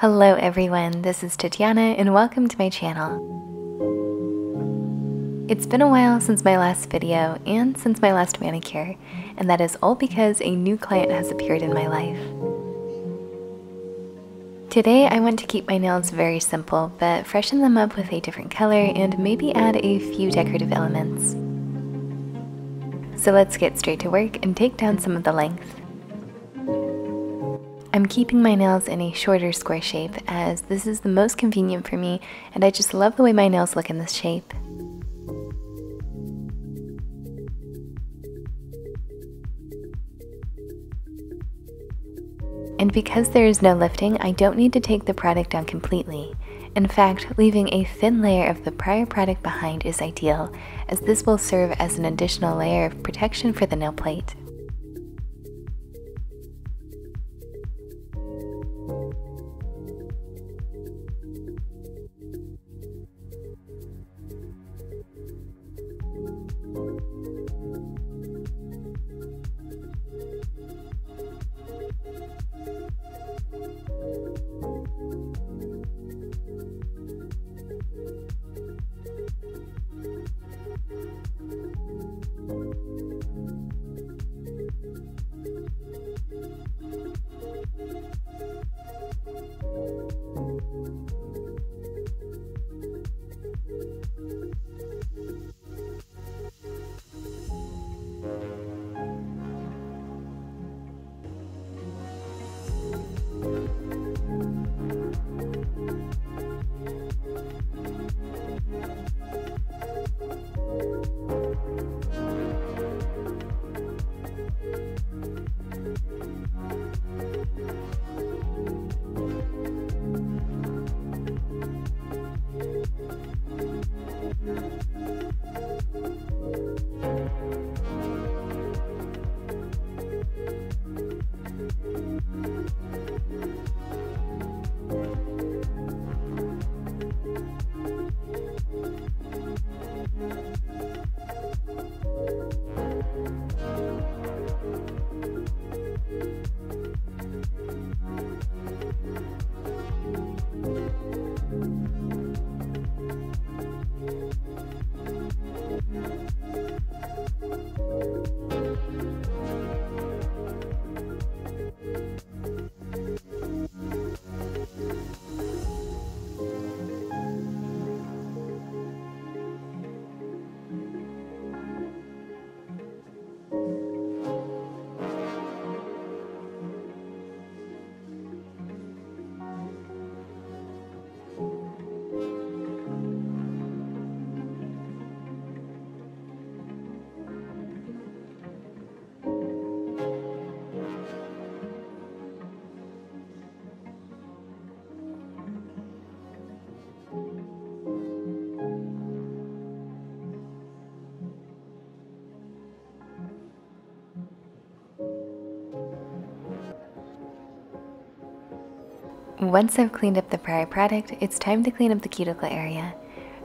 Hello everyone, this is Tatyana and welcome to my channel. It's been a while since my last video and since my last manicure, and that is all because a new client has appeared in my life. Today I want to keep my nails very simple, but freshen them up with a different color and maybe add a few decorative elements. So let's get straight to work and take down some of the length. I'm keeping my nails in a shorter square shape as this is the most convenient for me and I just love the way my nails look in this shape. And because there is no lifting, I don't need to take the product down completely. In fact, leaving a thin layer of the prior product behind is ideal, as this will serve as an additional layer of protection for the nail plate. Once I've cleaned up the prior product, it's time to clean up the cuticle area.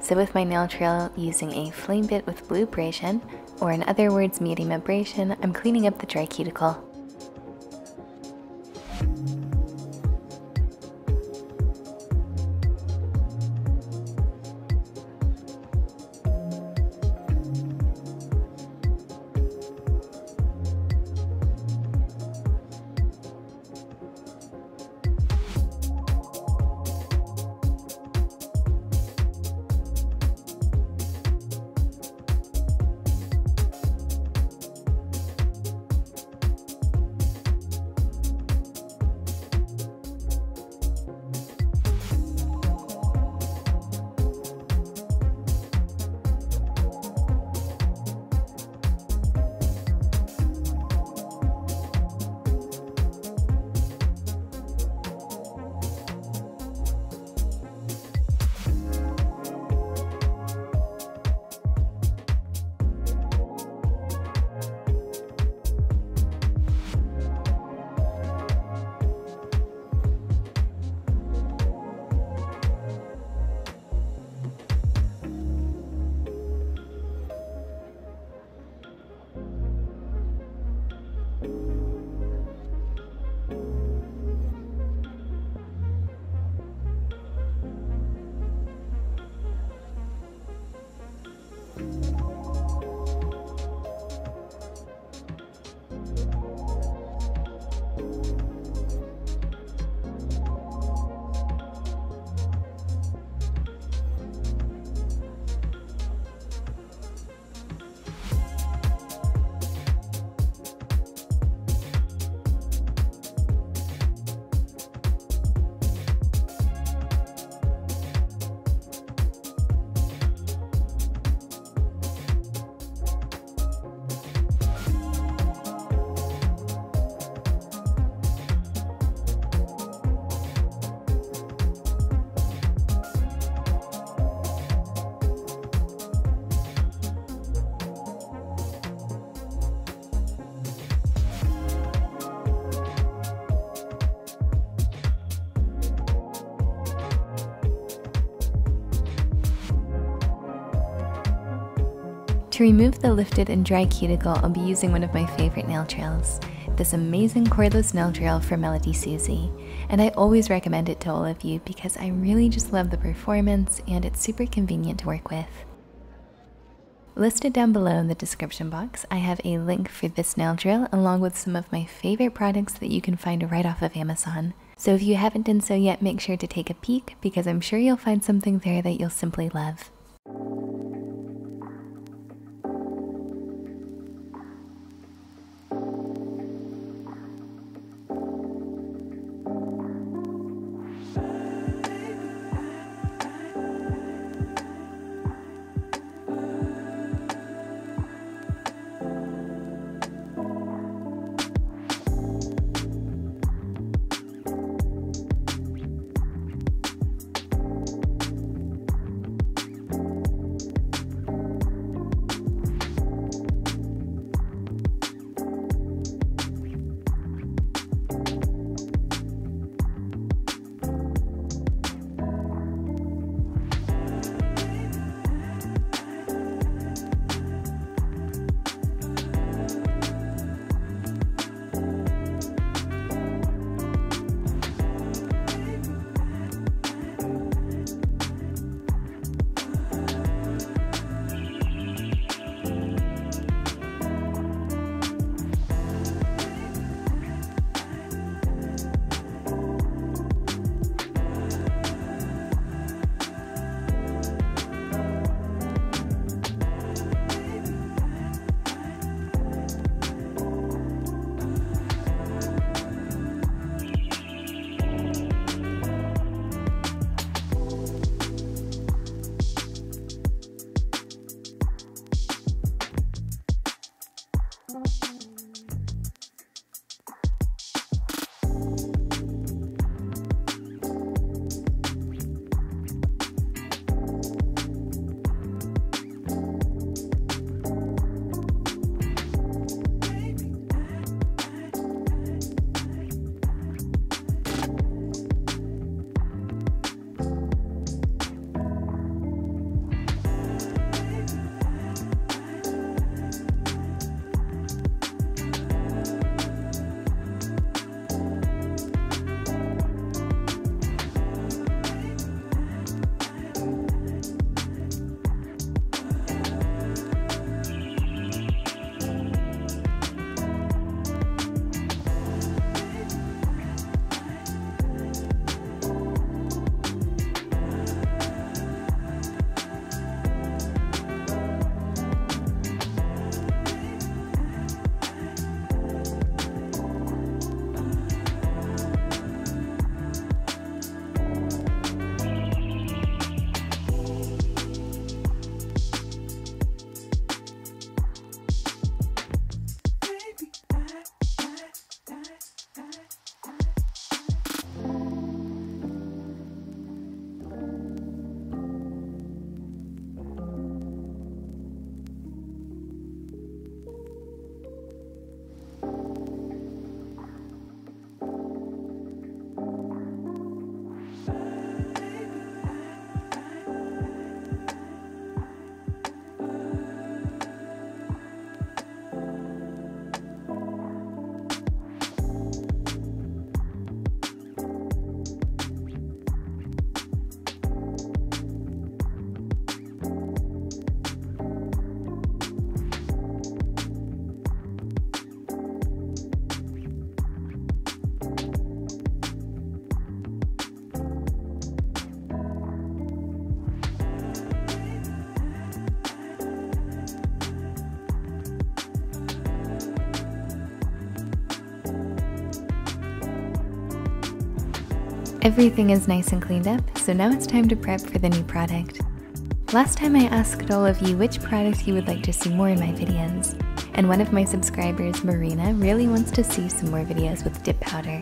So with my nail drill using a flame bit with blue abrasion, or in other words medium abrasion, I'm cleaning up the dry cuticle. To remove the lifted and dry cuticle, I'll be using one of my favorite nail drills, this amazing cordless nail drill from Melody Susie. And I always recommend it to all of you because I really just love the performance and it's super convenient to work with. Listed down below in the description box, I have a link for this nail drill along with some of my favorite products that you can find right off of Amazon. So if you haven't done so yet, make sure to take a peek because I'm sure you'll find something there that you'll simply love. Everything is nice and cleaned up, so now it's time to prep for the new product. Last time I asked all of you which product you would like to see more in my videos, and one of my subscribers, Marina, really wants to see some more videos with dip powder.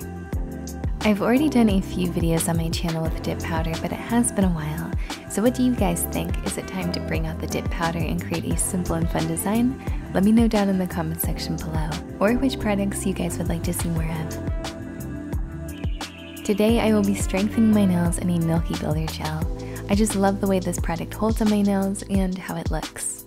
I've already done a few videos on my channel with dip powder, but it has been a while, so what do you guys think? Is it time to bring out the dip powder and create a simple and fun design? Let me know down in the comment section below, or which products you guys would like to see more of. Today I will be strengthening my nails in a Milky Builder gel. I just love the way this product holds on my nails and how it looks.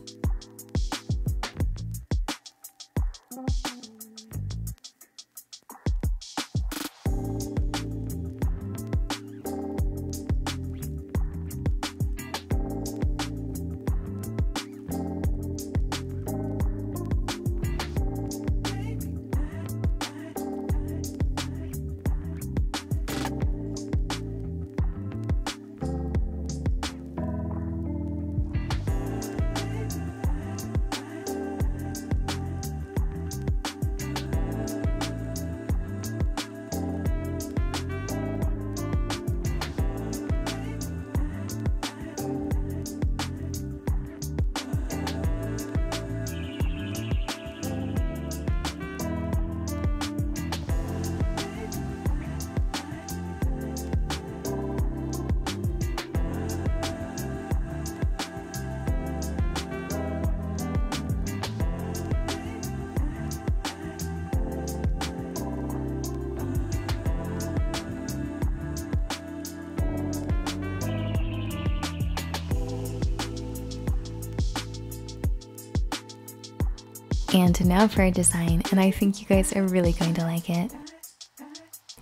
And now for our design, and I think you guys are really going to like it.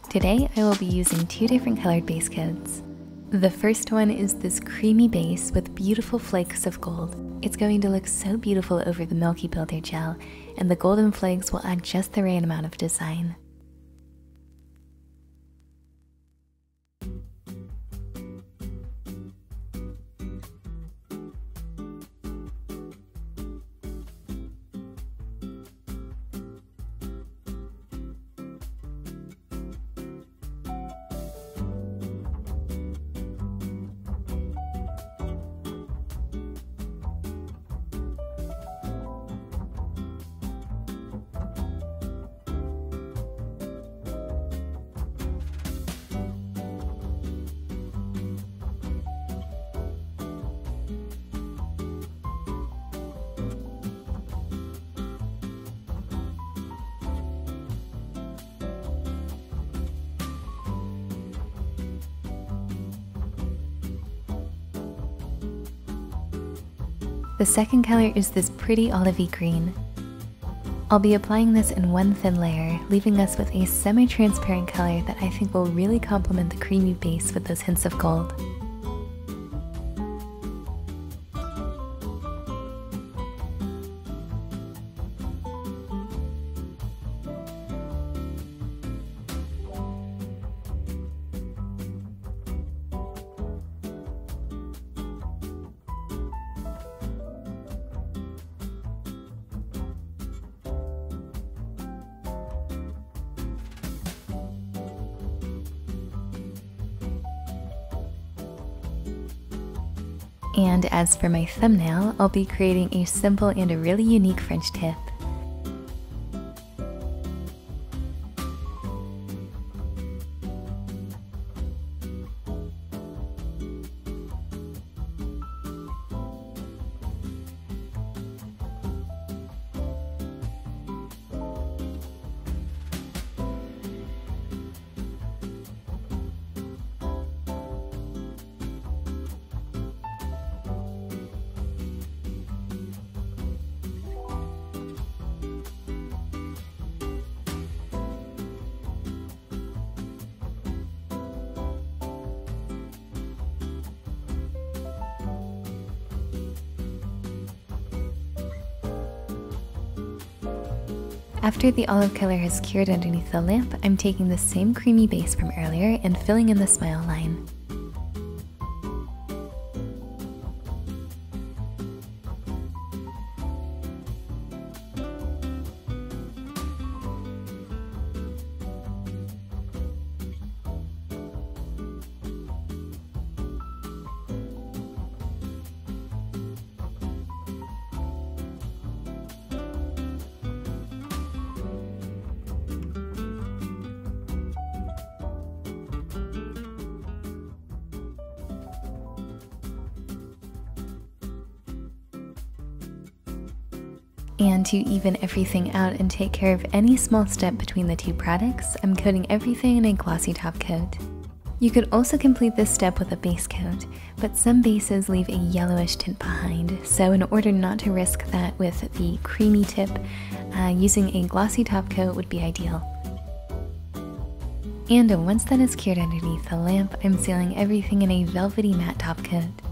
Today I will be using two different colored base coats. The first one is this creamy base with beautiful flakes of gold. It's going to look so beautiful over the Milky Builder gel, and the golden flakes will add just the right amount of design. The second color is this pretty olivey green. I'll be applying this in one thin layer, leaving us with a semi-transparent color that I think will really complement the creamy base with those hints of gold. And as for my thumbnail, I'll be creating a simple and a really unique French tip. After the olive color has cured underneath the lamp, I'm taking the same creamy base from earlier and filling in the smile line. And to even everything out and take care of any small step between the two products, I'm coating everything in a glossy top coat. You could also complete this step with a base coat, but some bases leave a yellowish tint behind, so in order not to risk that with the creamy tip, uh, using a glossy top coat would be ideal. And once that is cured underneath the lamp, I'm sealing everything in a velvety matte top coat.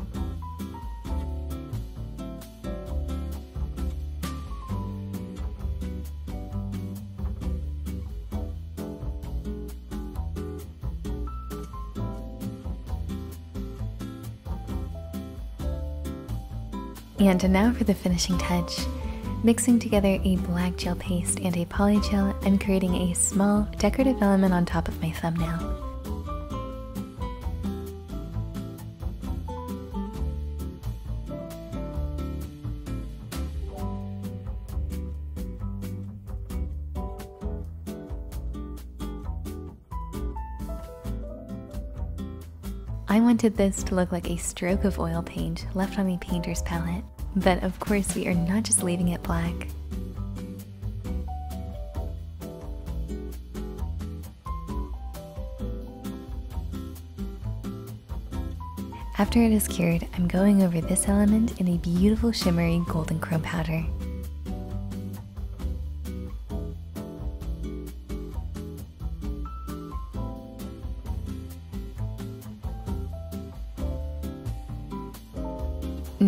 And now for the finishing touch. Mixing together a black gel paste and a poly gel, I'm creating a small decorative element on top of my thumbnail. Wanted this to look like a stroke of oil paint left on a painter's palette, but of course we are not just leaving it black. After it is cured, I'm going over this element in a beautiful shimmery golden chrome powder.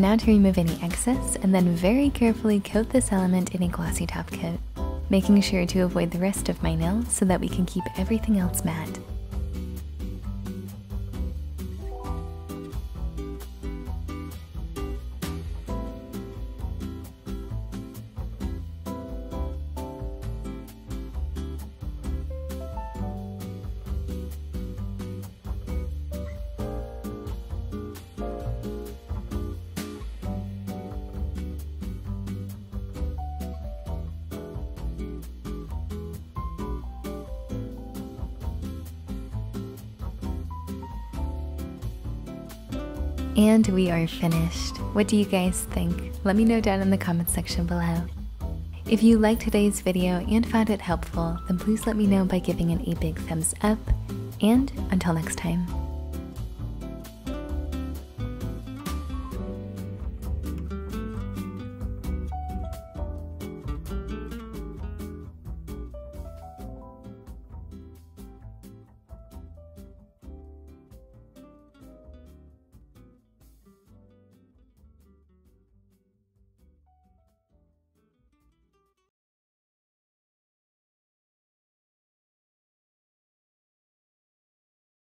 Now to remove any excess and then very carefully coat this element in a glossy top coat, making sure to avoid the rest of my nail so that we can keep everything else matte. And we are finished. What do you guys think? Let me know down in the comments section below. If you liked today's video and found it helpful, then please let me know by giving it a big thumbs up. And until next time.